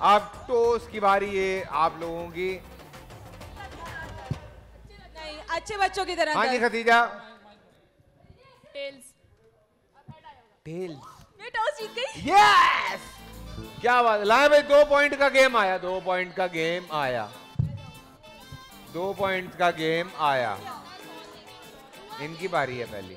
अब टोस की बारी है आप लोगों की। नहीं अच्छे बच्चों की तरह हाँ जी खतीजा टेल्स। टेल्स। मैं टॉस जीत गई। यस क्या बात है लाए भाई दो पॉइंट का गेम आया दो पॉइंट का गेम आया। दो पॉइंट का गेम आया। इनकी बारी है पहली।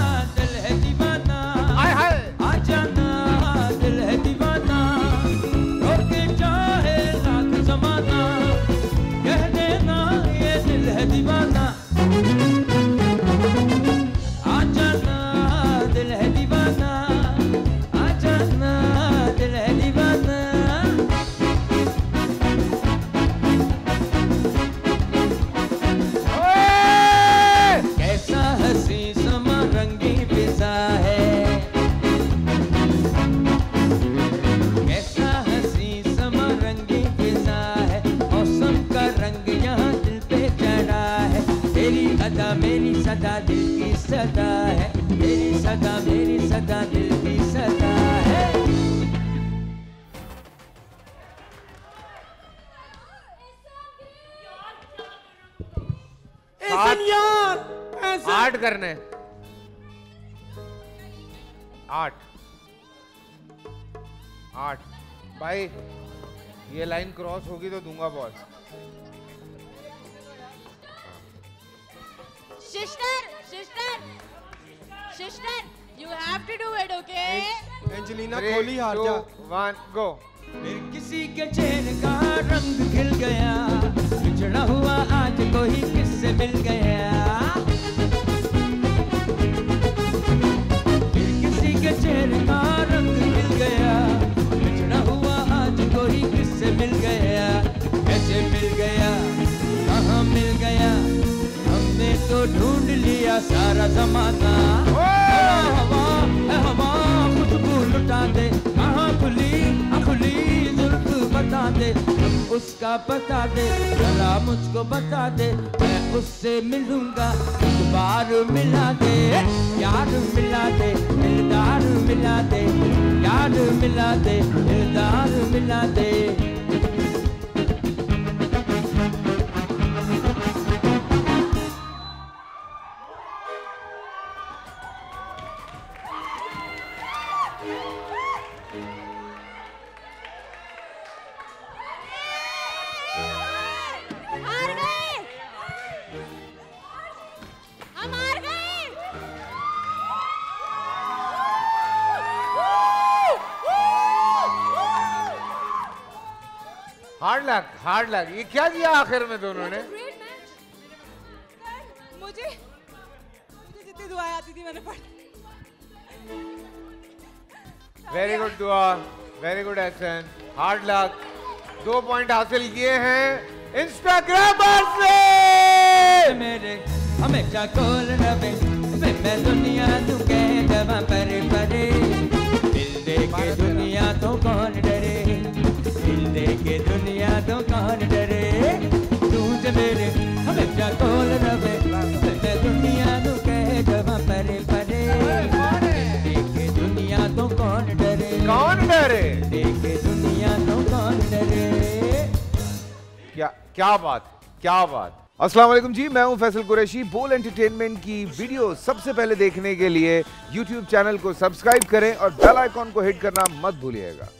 सदा दिल की सदा है। तेरी सदा मेरी सदा दिल की सदा है। यार आठ करने। आठ। आठ। भाई ये लाइन क्रॉस होगी तो दूँगा ball sister sister sister you have to do it okay Angelina खोली हार जा। वन गो फिर किसी के चेहरे का रंग खिल गया। बिछड़ा हुआ आज कोई किससे मिल गया? लिया सारा जमाना। हवा, ए हवा, खुशबू लुटा दे कहाँ खुली खुली जुल्फ बता दे उसका बता दे, जरा मुझको बता दे। मैं उससे मिलूँगा बार मिला दे। यार मिला दे, दिलदार मिला दे। यार मिला दे, दिलदार मिला दे। हार्ड लक हार्ड लक ये क्या दिया आखिर में दोनों ने? मुझे मुझे जितनी दुआएँ आती थी मैंने पढ़ी। Very good Dua very good action hard luck दो पॉइंट हासिल किए हैं इंस्टाग्रामर से मेरे हमेशा कोल रवे वे मैं दुनिया तू डरे दिल दे के दुनिया तो कौन डरे क्या क्या बात क्या बात। अस्सलाम वालेकुम जी, मैं हूँ फैसल कुरैशी, बोल एंटरटेनमेंट की वीडियो सबसे पहले देखने के लिए यूट्यूब चैनल को सब्सक्राइब करें और बेल आइकॉन को हिट करना मत भूलिएगा।